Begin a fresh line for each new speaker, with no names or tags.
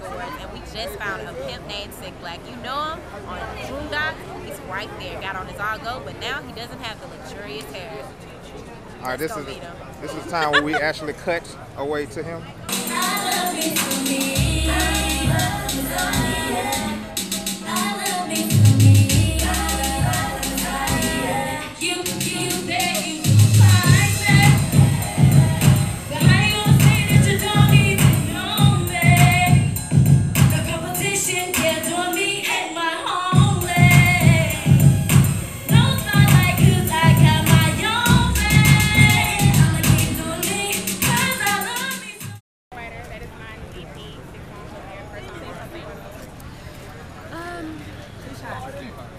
boards, and we just found a pimp named Sick Black. You know him on Drew He's right there. Got on his all go, but now he doesn't have the luxurious hair. All right, this is
this is time where we actually cut away to him.
Six